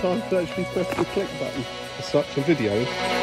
time to actually press the click button for such a video.